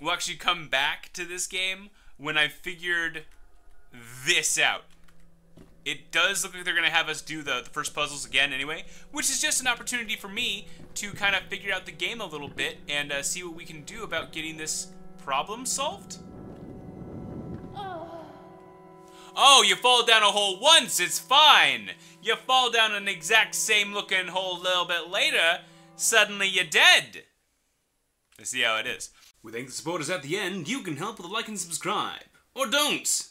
will actually come back to this game when I figured this out. It does look like they're going to have us do the, the first puzzles again anyway, which is just an opportunity for me to kind of figure out the game a little bit and uh, see what we can do about getting this problem solved. Oh, you fall down a hole once, it's fine. You fall down an exact same looking hole a little bit later, suddenly you're dead. Let's see how it is. We thank the supporters at the end. You can help with a like and subscribe. Or don't.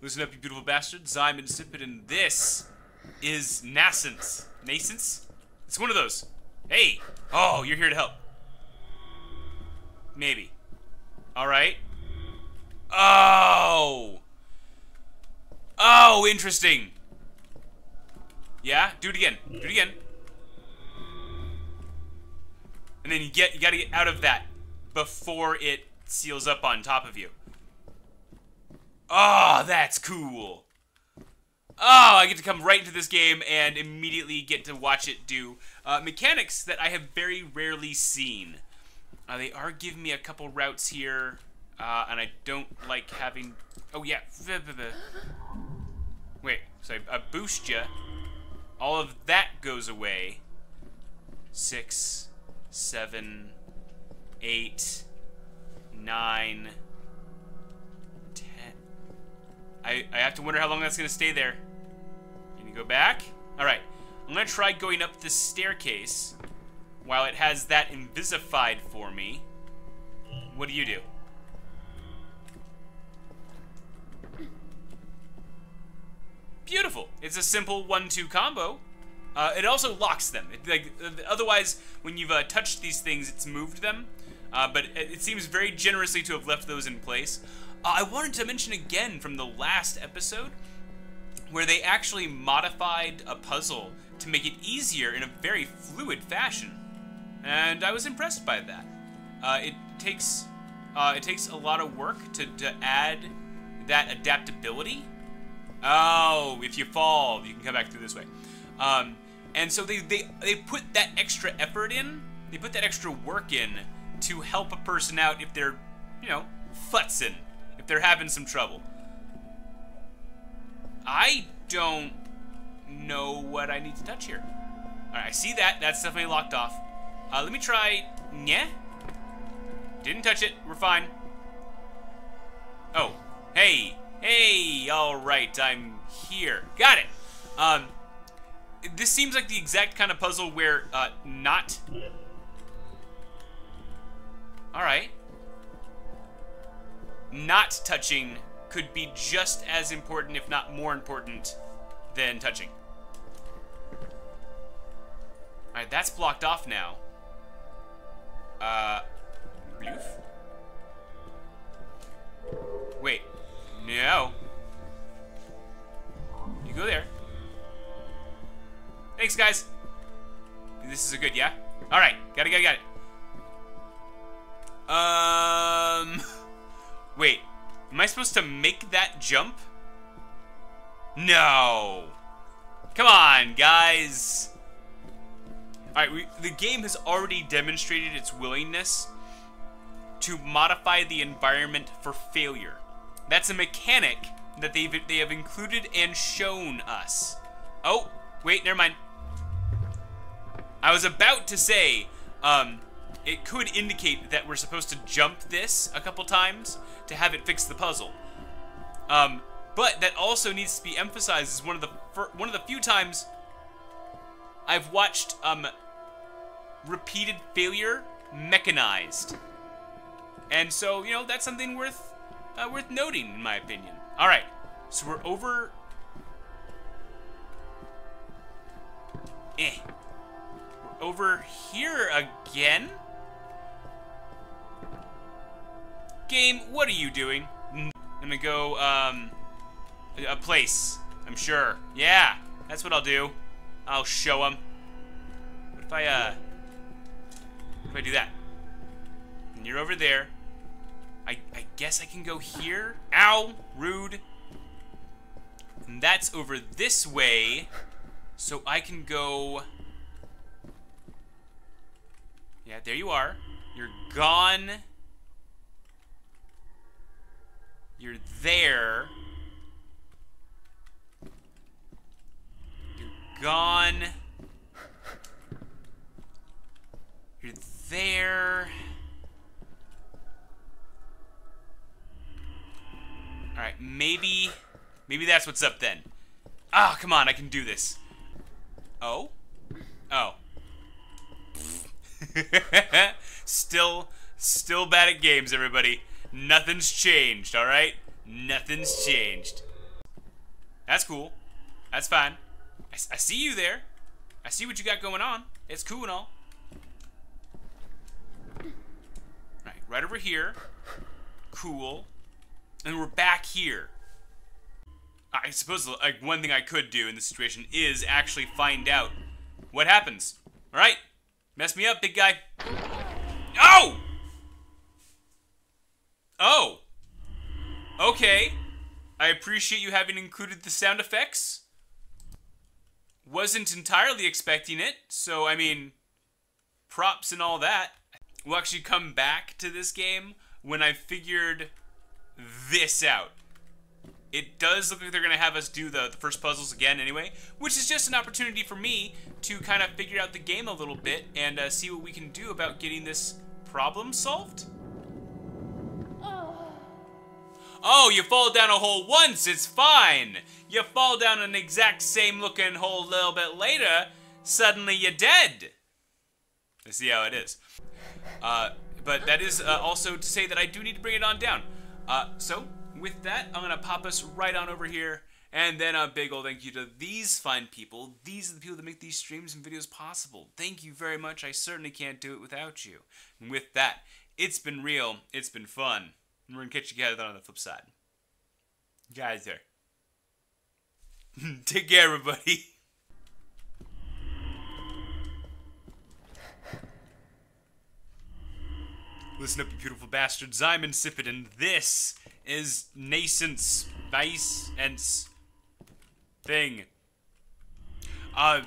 Listen up, you beautiful bastards. I'm Insipid, and this is Nascence. Nascence? It's one of those. Hey! Oh, you're here to help. Maybe. Alright. Oh! Oh, interesting. Yeah, do it again. Do it again. And then you get you gotta get out of that before it seals up on top of you. Oh, that's cool. Oh, I get to come right into this game and immediately get to watch it do uh, mechanics that I have very rarely seen. Uh, they are giving me a couple routes here, uh, and I don't like having... Oh, yeah. Wait, so I, I boost you. All of that goes away. Six, seven, eight, nine... I, I have to wonder how long that's going to stay there. Can you go back? Alright. I'm going to try going up this staircase while it has that invisified for me. What do you do? Beautiful. It's a simple one-two combo. Uh, it also locks them. It, like, otherwise, when you've uh, touched these things, it's moved them. Uh, but it, it seems very generously to have left those in place. Uh, I wanted to mention again from the last episode where they actually modified a puzzle to make it easier in a very fluid fashion, and I was impressed by that. Uh, it takes uh, it takes a lot of work to, to add that adaptability. Oh, if you fall, you can come back through this way. Um, and so they, they, they put that extra effort in, they put that extra work in to help a person out if they're, you know, futzing if they're having some trouble. I don't know what I need to touch here. Alright, I see that. That's definitely locked off. Uh, let me try... Yeah? Didn't touch it. We're fine. Oh. Hey. Hey. Alright, I'm here. Got it. Um, this seems like the exact kind of puzzle where, uh, not... Alright not touching could be just as important, if not more important, than touching. Alright, that's blocked off now. Uh, bloof? Wait, no. You go there. Thanks, guys. This is a good, yeah? Alright, got it, got it, got it. Um... Wait, am I supposed to make that jump? No. Come on, guys. Alright, the game has already demonstrated its willingness to modify the environment for failure. That's a mechanic that they've, they have included and shown us. Oh, wait, never mind. I was about to say, um, it could indicate that we're supposed to jump this a couple times to have it fix the puzzle. Um, but that also needs to be emphasized as one of the one of the few times I've watched um, repeated failure mechanized, and so you know that's something worth uh, worth noting in my opinion. All right, so we're over. Eh. Over here again. Game, what are you doing? I'm gonna go, um, a place, I'm sure. Yeah, that's what I'll do. I'll show him. What if I, uh, if I do that? And you're over there. I, I guess I can go here. Ow! Rude. And that's over this way. So I can go... Yeah, there you are. You're gone. You're there. You're gone. You're there. Alright, maybe... Maybe that's what's up then. Ah, oh, come on, I can do this. Oh? Oh. still, still bad at games, everybody. Nothing's changed, alright? Nothing's changed. That's cool. That's fine. I, I see you there. I see what you got going on. It's cool and all. Right, right over here. Cool. And we're back here. I suppose like one thing I could do in this situation is actually find out what happens. All right, mess me up, big guy. Oh! Oh. Okay. I appreciate you having included the sound effects. Wasn't entirely expecting it, so I mean, props and all that. We'll actually come back to this game when I figured this out. It does look like they're going to have us do the, the first puzzles again anyway, which is just an opportunity for me to kind of figure out the game a little bit and uh, see what we can do about getting this problem solved. Oh, you fall down a hole once, it's fine. You fall down an exact same looking hole a little bit later, suddenly you're dead. Let's see how it is. Uh, but that is uh, also to say that I do need to bring it on down. Uh, so, with that, I'm going to pop us right on over here. And then a big old thank you to these fine people. These are the people that make these streams and videos possible. Thank you very much. I certainly can't do it without you. And with that, it's been real. It's been fun. And we're going to catch you guys on the flip side. Guys there. Take care, everybody. Listen up, you beautiful bastards. I'm insipid, and this is nascent spice and thing. Uh,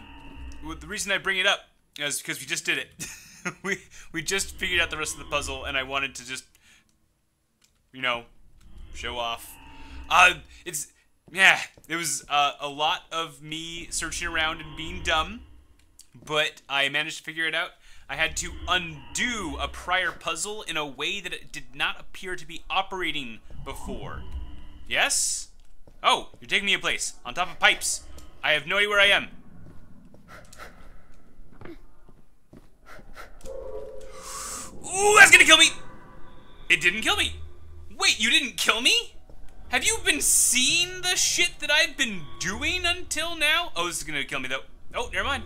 the reason I bring it up is because we just did it. we we just figured out the rest of the puzzle, and I wanted to just, you know, show off. Uh, it's yeah, it was uh, a lot of me searching around and being dumb, but I managed to figure it out. I had to undo a prior puzzle in a way that it did not appear to be operating before. Yes? Oh, you're taking me a place. On top of pipes. I have no idea where I am. Ooh, that's gonna kill me! It didn't kill me. Wait, you didn't kill me? Have you been seeing the shit that I've been doing until now? Oh, this is gonna kill me though. Oh, never mind.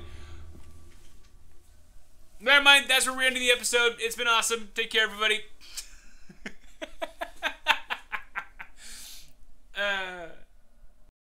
Never mind, that's where we're ending the episode. It's been awesome. Take care, everybody. uh...